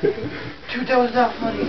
Dude, that was not funny.